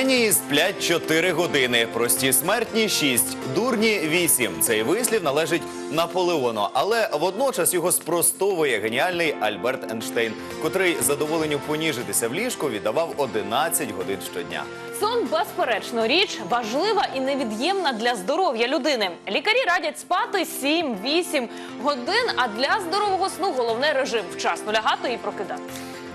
Генії сплять 4 години, прості смертні 6, дурні 8. Цей вислів належить Наполеону, але водночас його спростовує геніальний Альберт Ейнштейн, котрий задоволенню поніжитися в ліжку віддавав 11 годин щодня. Сон, безперечно, річ важлива і невід'ємна для здоров'я людини. Лікарі радять спати 7-8 годин, а для здорового сну головне режим вчасно лягати і прокидати.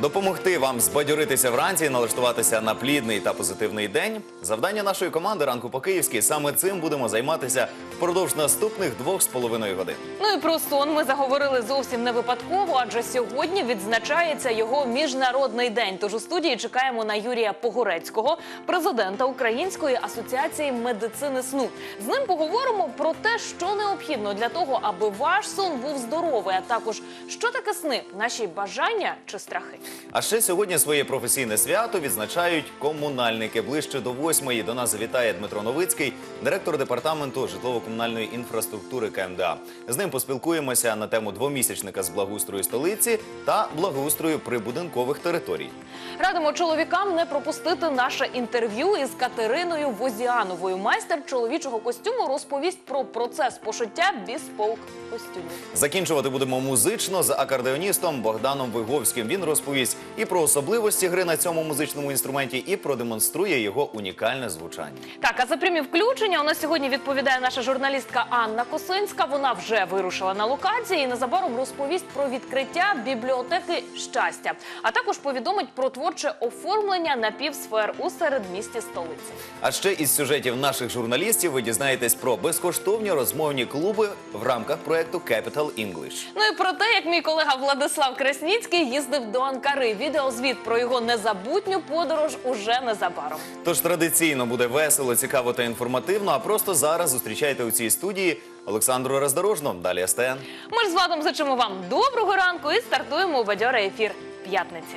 Допомогти вам збадьоритися вранці і налаштуватися на плідний та позитивний день. Завдання нашої команди ранку по київськи саме цим будемо займатися впродовж наступних двох з половиною годин. Ну і про сон ми заговорили зовсім не випадково, адже сьогодні відзначається його міжнародний день. Тож у студії чекаємо на Юрія Погорецького, президента Української асоціації медицини сну. З ним поговоримо про те, що необхідно для того, аби ваш сон був здоровий, а також що таке сни, наші бажання чи страхи. А ще сьогодні своє професійне свято відзначають комунальники. Ближче до восьмої до нас завітає Дмитро Новицький, директор департаменту житлово-комунальної інфраструктури КМДА. З ним поспілкуємося на тему двомісячника з благоустрою столиці та благоустрою прибудинкових територій. Радимо чоловікам не пропустити наше інтерв'ю із Катериною Возіановою. Майстер чоловічого костюму розповість про процес пошиття бісполк костюмів. Закінчувати будемо музично з акордеоністом Богданом Виговським. Він розповість і про особливості гри на цьому музичному інструменті, і продемонструє його унікальне звучання. Так, а за прямі включення у нас сьогодні відповідає наша журналістка Анна Косинська. Вона вже вирушила на локації і незабаром розповість про відкриття бібліотеки щастя, а також повідомить про творче оформлення напівсфер у середмісті столиці. А ще із сюжетів наших журналістів ви дізнаєтесь про безкоштовні розмовні клуби в рамках проекту Capital English. Ну і про те, як мій колега Владислав Кресніцький їздив до Анкари. Відеозвіт про його незабутню подорож уже незабаром. Тож традиційно буде весело, цікаво та інформативно. А просто зараз зустрічайте у цій студії Олександру Роздорожну. Далі СТН. Ми ж з Владом зачимо вам доброго ранку і стартуємо у бадьорий ефір п'ятниці.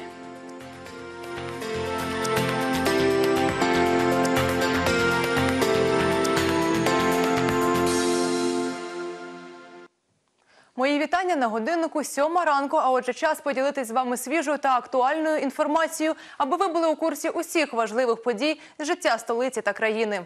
Мої вітання на годиннику сьома ранку. А отже, час поділитись з вами свіжою та актуальною інформацією, аби ви були у курсі усіх важливих подій з життя столиці та країни.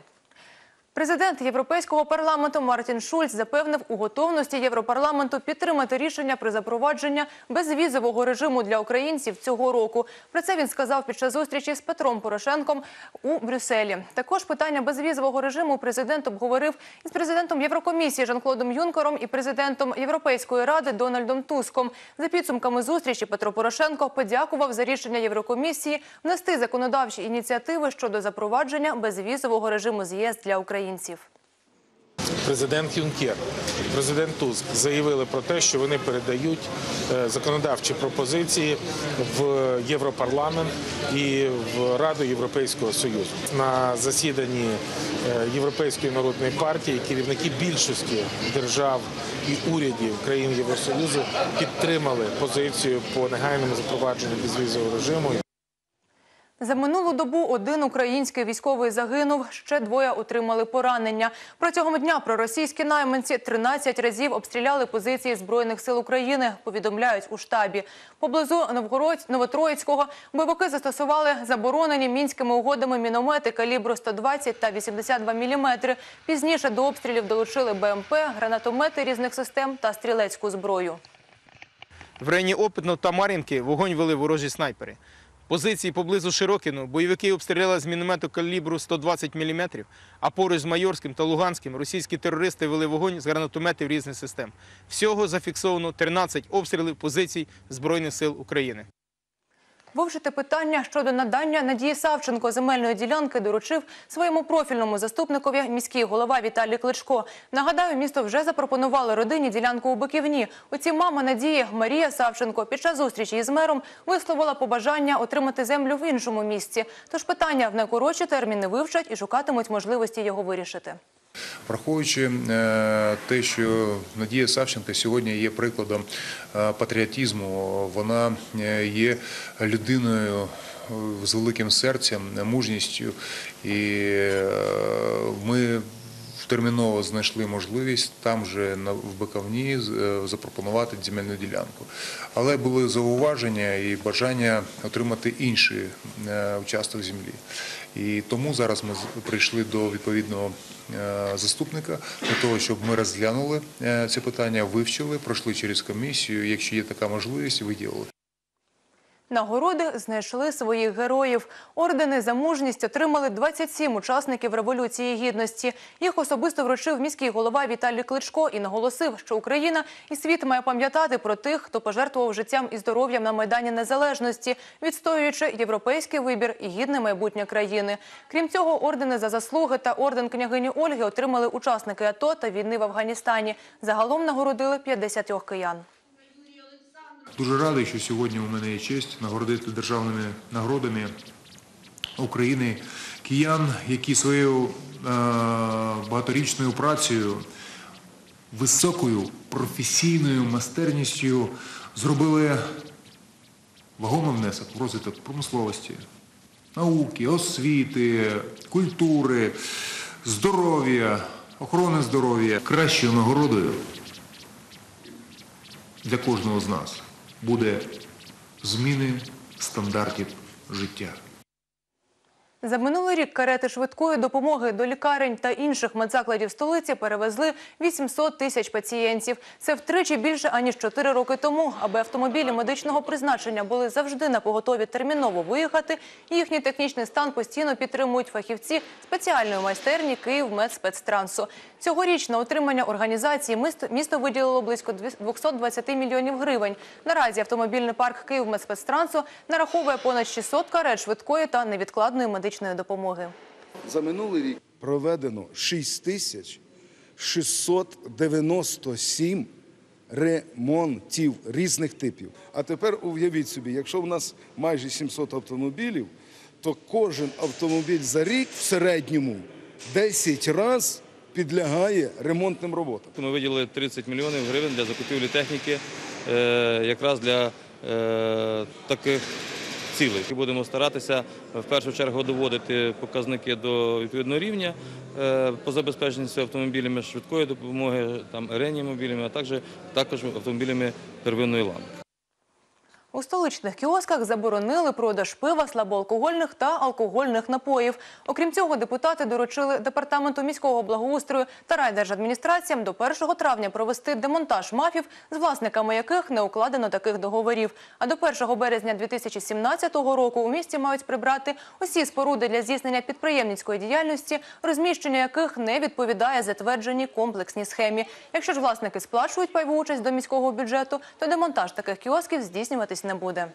Президент Європейського парламенту Мартін Шульц запевнив у готовності Європарламенту підтримати рішення про запровадження безвізового режиму для українців цього року. Про це він сказав під час зустрічі з Петром Порошенком у Брюсселі. Також питання безвізового режиму президент обговорив із президентом Єврокомісії Жан-Клодом Юнкером і президентом Європейської ради Дональдом Туском. За підсумками зустрічі Петро Порошенко подякував за рішення Єврокомісії внести законодавчі ініціативи щодо запровадження безвізового режиму з ЄС для українців. Президент Юнкер, президент Туск заявили про те, що вони передають е, законодавчі пропозиції в Європарламент і в Раду Європейського Союзу. На засіданні е, Європейської народної партії керівники більшості держав і урядів країн Євросоюзу підтримали позицію по негайному запровадженню безвізового режиму. За минулу добу один український військовий загинув, ще двоє отримали поранення. Протягом дня проросійські найманці 13 разів обстріляли позиції Збройних сил України, повідомляють у штабі. Поблизу Новгород... Новотроїцького бойовики застосували заборонені мінськими угодами міномети калібру 120 та 82 мм. Пізніше до обстрілів долучили БМП, гранатомети різних систем та стрілецьку зброю. В районі Опитно та Мар'їнки вогонь вели ворожі снайпери. Позиції поблизу Широкіну бойовики обстріляли з міномету калібру 120 мм, а поруч з Майорським та Луганським російські терористи вели вогонь з гранатометів різних систем. Всього зафіксовано 13 обстрілів позицій Збройних сил України. Вивчити питання щодо надання Надії Савченко земельної ділянки доручив своєму профільному заступникові міський голова Віталій Кличко. Нагадаю, місто вже запропонувало родині ділянку у Биківні. Утім, мама Надії Марія Савченко під час зустрічі із мером висловила побажання отримати землю в іншому місці. Тож питання в найкоротші терміни вивчать і шукатимуть можливості його вирішити. Враховуючи е, те, що Надія Савченко сьогодні є прикладом е, патріотизму, вона е, є людиною з великим серцем, мужністю, і ми терміново знайшли можливість там же в Бикавні е, запропонувати земельну ділянку. Але були зауваження і бажання отримати інший е, участок землі. І тому зараз ми прийшли до відповідного е, заступника для того, щоб ми розглянули це питання, вивчили, пройшли через комісію. Якщо є така можливість, виділили. Нагороди знайшли своїх героїв. Ордени за мужність отримали 27 учасників Революції Гідності. Їх особисто вручив міський голова Віталій Кличко і наголосив, що Україна і світ має пам'ятати про тих, хто пожертвував життям і здоров'ям на Майдані Незалежності, відстоюючи європейський вибір і гідне майбутнє країни. Крім цього, ордени за заслуги та орден княгині Ольги отримали учасники АТО та війни в Афганістані. Загалом нагородили 50 киян. Дуже радий, що сьогодні у мене є честь нагородити державними нагородами України киян, які своєю е, багаторічною працею, високою професійною майстерністю зробили вагомий внесок в розвиток промисловості, науки, освіти, культури, здоров'я, охорони здоров'я. Кращою нагородою для кожного з нас буде зміни стандартів життя. За минулий рік карети швидкої допомоги до лікарень та інших медзакладів столиці перевезли 800 тисяч пацієнтів. Це втричі більше аніж 4 роки тому. Аби автомобілі медичного призначення були завжди на поготові терміново виїхати. Їхній технічний стан постійно підтримують фахівці спеціальної майстерні «Київмедспецтрансу». Цьогоріч на утримання організації місто виділило близько 220 мільйонів гривень. Наразі автомобільний парк «Київмедспецтрансу» нараховує понад 600 карет швидкої та невідкладної медичної допомоги. За минулий рік проведено 6 тисяч 697 ремонтів різних типів. А тепер уявіть собі, якщо в нас майже 700 автомобілів, то кожен автомобіль за рік в середньому 10 разів підлягає ремонтним роботам. Ми виділили 30 мільйонів гривень для закупівлі техніки е, якраз для е, таких цілей. Будемо старатися в першу чергу доводити показники до відповідного рівня е, по забезпеченню автомобілями швидкої допомоги, там реанімобілями, а також, також автомобілями первинної ланки. У столичних кіосках заборонили продаж пива, слабоалкогольних та алкогольних напоїв. Окрім цього, депутати доручили департаменту міського благоустрою та райдержадміністраціям до 1 травня провести демонтаж мафів, з власниками яких не укладено таких договорів. А до 1 березня 2017 року у місті мають прибрати усі споруди для здійснення підприємницької діяльності, розміщення яких не відповідає затвердженій комплексній схемі. Якщо ж власники сплачують пайову участь до міського бюджету, то демонтаж таких кіосків здійснюватись не буде.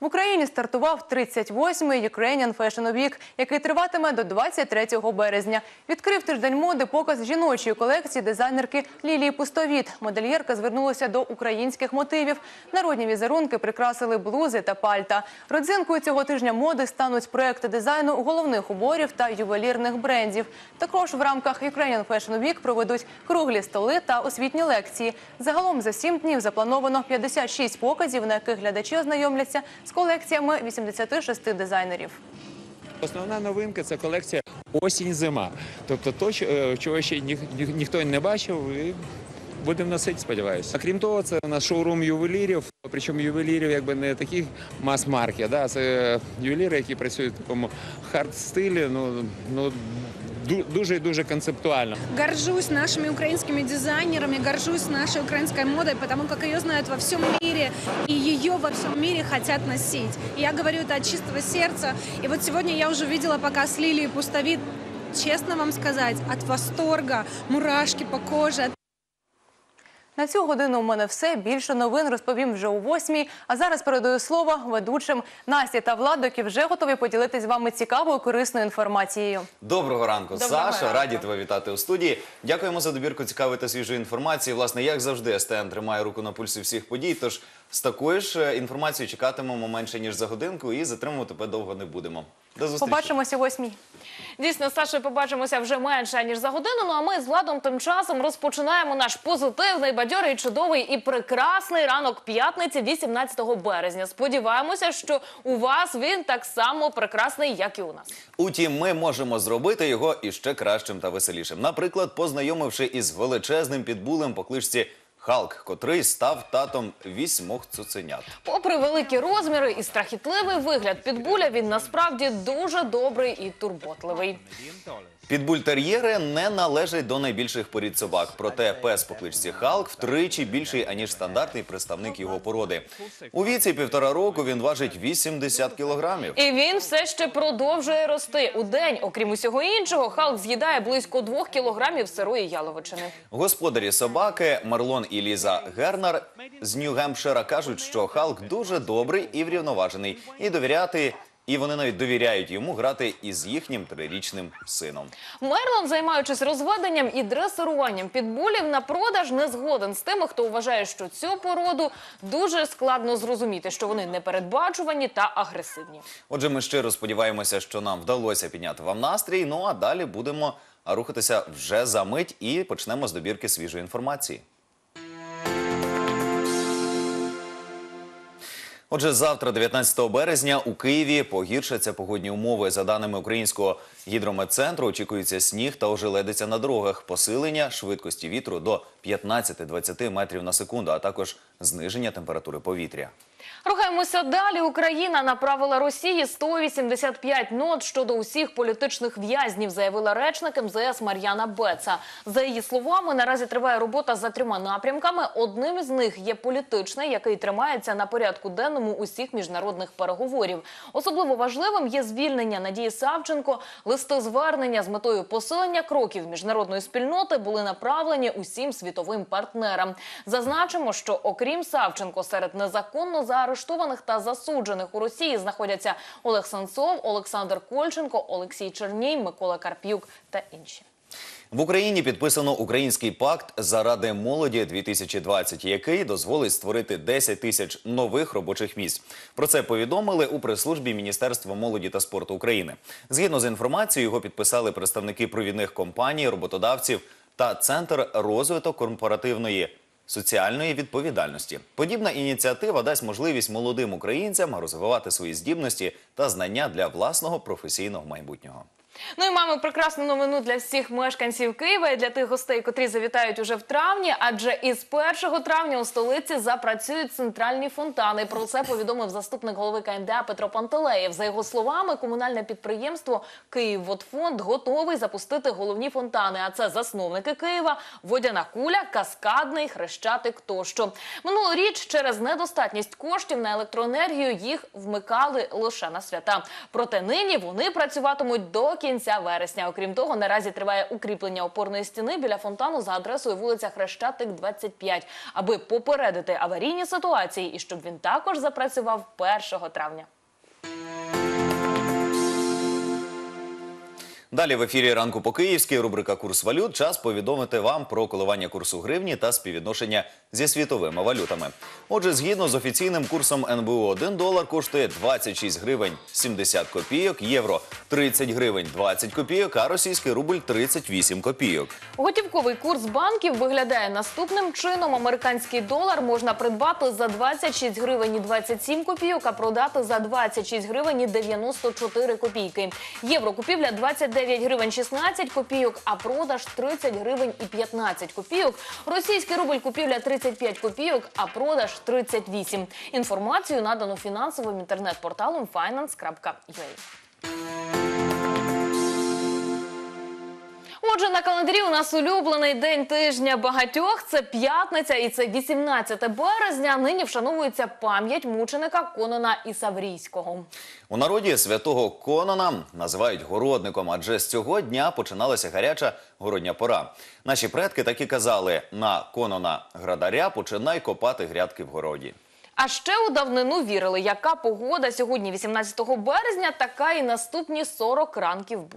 В Україні стартував 38-й Ukrainian Fashion Week, який триватиме до 23 березня. Відкрив тиждень моди показ жіночої колекції дизайнерки Лілії Пустовіт. Модельєрка звернулася до українських мотивів. Народні візерунки прикрасили блузи та пальта. Родзинкою цього тижня моди стануть проекти дизайну головних уборів та ювелірних брендів. Також в рамках Ukrainian Fashion Week проведуть круглі столи та освітні лекції. Загалом за сім днів заплановано 56 показів, на яких глядачі ознайомляться з колекціями 86 дизайнерів. Основна новинка це колекція осінь-зима. Тобто то, е, чого ще ні, ні- ніхто не бачив, і будемо носити, сподіваюся. Крім того, це у нас шоурум ювелірів. Причому ювелірів якби не таких мас-маркет, да, це ювеліри, які працюють в такому хард-стилі, ну, ну ду- дуже і дуже концептуально. Горжусь нашими українськими дизайнерами, горжусь нашою українською модою, тому як її знають во всьому світі, і її во всьому світі хочуть носити. І я говорю це від чистого серця. І от сьогодні я вже бачила показ Лілії Пустовіт, честно вам сказать, от восторга, мурашки по коже, На цю годину у мене все. Більше новин розповім вже у восьмій. А зараз передаю слово ведучим Насті та Влад, які вже готові поділитись з вами цікавою корисною інформацією. Доброго ранку, Доброго Саша. ранку. Раді тебе вітати у студії. Дякуємо за добірку цікавої та свіжої інформації. Власне, як завжди, СТН тримає руку на пульсі всіх подій. Тож З такою ж е, інформацією чекатимемо менше ніж за годинку і затримувати тебе довго не будемо. До зустрічі. Побачимося восьмій. Дійсно, Сашою побачимося вже менше ніж за годину. Ну а ми з Владом тим часом розпочинаємо наш позитивний, бадьорий, чудовий і прекрасний ранок п'ятниці, 18 березня. Сподіваємося, що у вас він так само прекрасний, як і у нас. Утім, ми можемо зробити його іще кращим та веселішим. Наприклад, познайомивши із величезним підбулем по кличці Халк, котрий став татом вісьмох цуценят. Попри великі розміри і страхітливий вигляд підбуля, він насправді дуже добрий і турботливий. Підбультер'єри не належать до найбільших порід собак. Проте пес по кличці Халк втричі більший аніж стандартний представник його породи. У віці півтора року він важить 80 кілограмів. І він все ще продовжує рости. У день, окрім усього іншого, Халк з'їдає близько двох кілограмів сирої яловичини. Господарі собаки Марлон і Ліза Гернар з Нью-Гемпшира кажуть, що Халк дуже добрий і врівноважений, і довіряти. І вони навіть довіряють йому грати із їхнім трирічним сином. Мерлон, займаючись розведенням і дресируванням підбулів на продаж, не згоден з тими, хто вважає, що цю породу дуже складно зрозуміти, що вони непередбачувані та агресивні. Отже, ми щиро сподіваємося, що нам вдалося підняти вам настрій. Ну а далі будемо рухатися вже за мить і почнемо з добірки свіжої інформації. Отже, завтра, 19 березня, у Києві погіршаться погодні умови. За даними українського гідрометцентру, очікується сніг та ожеледиця на дорогах, посилення швидкості вітру до 15-20 метрів на секунду, а також зниження температури повітря. Рухаємося далі. Україна направила Росії 185 нот щодо усіх політичних в'язнів, заявила речник МЗС Мар'яна Беца. За її словами, наразі триває робота за трьома напрямками. Одним із них є політичний, який тримається на порядку денному усіх міжнародних переговорів. Особливо важливим є звільнення Надії Савченко. Листи звернення з метою посилення кроків міжнародної спільноти були направлені усім світовим партнерам. Зазначимо, що окрім Савченко, серед незаконно заарештованих та засуджених у Росії знаходяться Олег Сенцов, Олександр Кольченко, Олексій Черній, Микола Карп'юк та інші. В Україні підписано український пакт заради молоді 2020, який дозволить створити 10 тисяч нових робочих місць. Про це повідомили у прес-службі Міністерства молоді та спорту України. Згідно з інформацією, його підписали представники провідних компаній, роботодавців та центр розвиток корпоративної. Соціальної відповідальності подібна ініціатива дасть можливість молодим українцям розвивати свої здібності та знання для власного професійного майбутнього. Ну і маємо прекрасну новину для всіх мешканців Києва і для тих гостей, котрі завітають уже в травні. Адже із 1 травня у столиці запрацюють центральні фонтани. Про це повідомив заступник голови КМДА Петро Пантелеєв. За його словами, комунальне підприємство «Київводфонд» готовий запустити головні фонтани. А це засновники Києва, водяна куля, каскадний, хрещатик тощо. Минулоріч через недостатність коштів на електроенергію їх вмикали лише на свята. Проте нині вони працюватимуть до кінця вересня. Окрім того, наразі триває укріплення опорної стіни біля фонтану за адресою вулиця Хрещатик, 25, аби попередити аварійні ситуації і щоб він також запрацював 1 травня. Далі в ефірі ранку по київськи рубрика Курс валют. Час повідомити вам про коливання курсу гривні та співвідношення зі світовими валютами. Отже, згідно з офіційним курсом НБУ, 1 долар коштує 26 гривень 70 копійок, євро 30 гривень 20 копійок, а російський рубль 38 копійок. Готівковий курс банків виглядає наступним чином. Американський долар можна придбати за 26 гривень і 27 копійок, а продати за 26 гривень і 94 копійки. Євро купівля 29 гривень 16 копійок, а продаж 30 гривень і 15 копійок. Російський рубль купівля 35 копійок, а продаж 38. Інформацію надано фінансовим інтернет-порталом finance.ua. Отже, на календарі у нас улюблений день тижня багатьох. Це п'ятниця, і це 18 березня. Нині вшановується пам'ять мученика Конона Ісаврійського. У народі святого Конона називають городником, адже з цього дня починалася гаряча городня пора. Наші предки так і казали: на Конона градаря починай копати грядки в городі. А ще у давнину вірили, яка погода сьогодні, 18 березня, така і наступні 40 ранків буде.